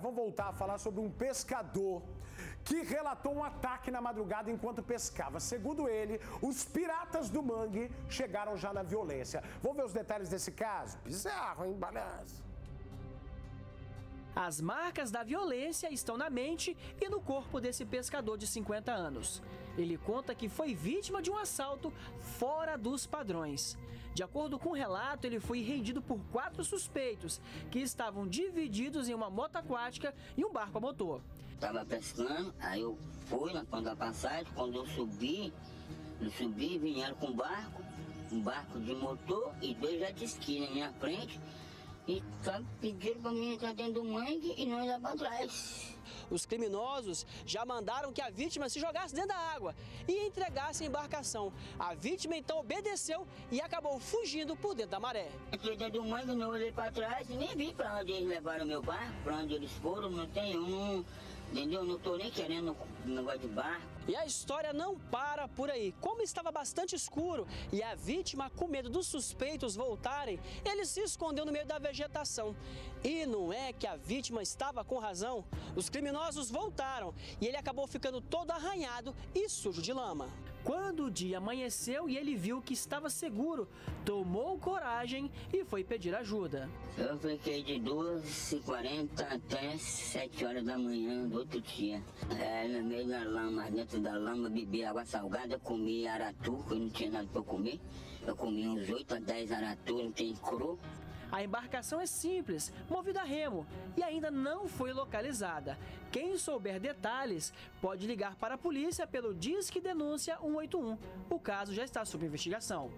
vamos voltar a falar sobre um pescador que relatou um ataque na madrugada enquanto pescava. Segundo ele, os piratas do mangue chegaram já na violência. Vamos ver os detalhes desse caso? Bizarro, hein, balanço? As marcas da violência estão na mente e no corpo desse pescador de 50 anos. Ele conta que foi vítima de um assalto fora dos padrões. De acordo com o relato, ele foi rendido por quatro suspeitos que estavam divididos em uma moto aquática e um barco a motor. Estava pescando, aí eu fui na ponta da passagem, quando eu subi, eu subi, vieram com um barco, um barco de motor e dois jet ski na minha frente. E só pediram para mim entrar dentro do mangue e não ir para trás. Os criminosos já mandaram que a vítima se jogasse dentro da água e entregasse a embarcação. A vítima então obedeceu e acabou fugindo por dentro da maré. Entrei dentro do mangue, não olhei para trás e nem vi para onde eles levaram meu barco, para onde eles foram, não tem um. Entendeu? Não tô nem querendo negócio de barco. E a história não para por aí. Como estava bastante escuro e a vítima, com medo dos suspeitos voltarem, ele se escondeu no meio da vegetação. E não é que a vítima estava com razão. Os criminosos voltaram e ele acabou ficando todo arranhado e sujo de lama. Quando o dia amanheceu e ele viu que estava seguro, tomou coragem e foi pedir ajuda. Eu fiquei de 2h40 até 7 horas da manhã do outro dia. É, no meio da lama, dentro da lama, bebi água salgada, comi aratu, que não tinha nada para comer. Eu comi uns 8 a 10 aratu, não tem cru. A embarcação é simples, movida a remo e ainda não foi localizada. Quem souber detalhes pode ligar para a polícia pelo Disque Denúncia 181. O caso já está sob investigação.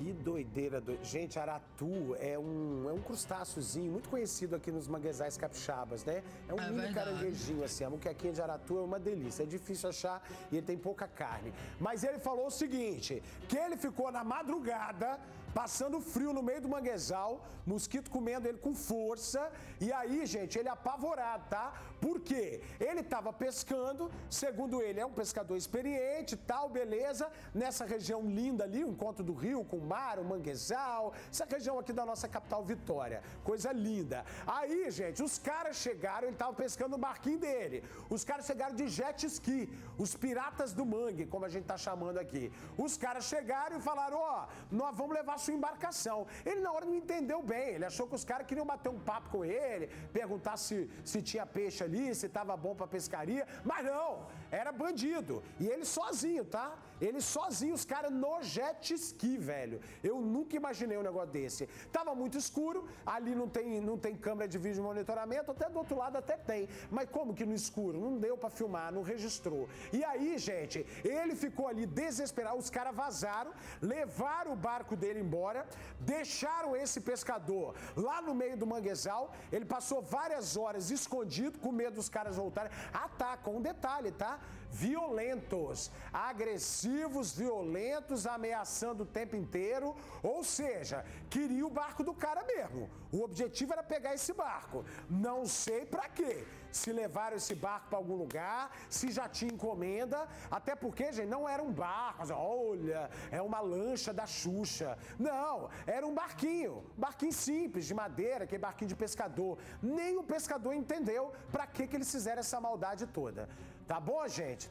Que doideira. Do... Gente, aratu é um, é um crustáceozinho muito conhecido aqui nos manguezais capixabas, né? É um é mini verdade. caranguejinho, assim. A muquequinha de aratu é uma delícia. É difícil achar e ele tem pouca carne. Mas ele falou o seguinte, que ele ficou na madrugada passando frio no meio do manguezal, mosquito comendo ele com força. E aí, gente, ele apavorado, tá? Por quê? Ele estava pescando, segundo ele, é um pescador experiente, tal, beleza, nessa região linda ali, o encontro do rio com o mar, o manguezal, essa região aqui da nossa capital Vitória. Coisa linda. Aí, gente, os caras chegaram, ele estava pescando no barquinho dele. Os caras chegaram de jet ski, os piratas do mangue, como a gente tá chamando aqui. Os caras chegaram e falaram: ó, oh, nós vamos levar sua embarcação. Ele na hora não entendeu bem, ele achou que os caras queriam bater um papo com ele, perguntar se, se tinha peixe ali, se tava bom pra pescaria, mas não, era bandido. E ele sozinho, tá? Ele sozinho, os caras no jet ski, velho. Eu nunca imaginei um negócio desse. Tava muito escuro, ali não tem, não tem câmera de vídeo de monitoramento, até do outro lado até tem. Mas como que no escuro? Não deu para filmar, não registrou. E aí, gente, ele ficou ali desesperado, os caras vazaram, levaram o barco dele embora, deixaram esse pescador lá no meio do manguezal, ele passou várias horas escondido, com medo dos caras voltarem. Ah, tá, um detalhe, tá? Violentos, agressivos, violentos, ameaçando o tempo inteiro, ou seja, queria o barco do cara mesmo. O objetivo era pegar esse barco. Não sei para quê. Se levaram esse barco para algum lugar, se já tinha encomenda, até porque, gente, não era um barco, olha, é uma lancha da Xuxa. Não, era um barquinho, barquinho simples, de madeira, aquele barquinho de pescador. Nem o pescador entendeu para que, que eles fizeram essa maldade toda. Tá bom, gente?